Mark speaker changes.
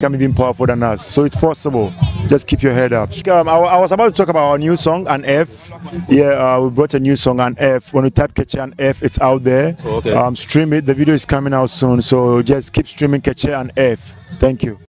Speaker 1: become even powerful than us. So it's possible. Just keep your head up. Um, I, I, was about to talk about our new song, An F. Yeah, uh, we brought a new song, An F. When you type Keche An F, it's out there.
Speaker 2: Oh, okay.
Speaker 1: Um, stream it. The video is coming out soon. So just keep streaming Keche An F. Thank you.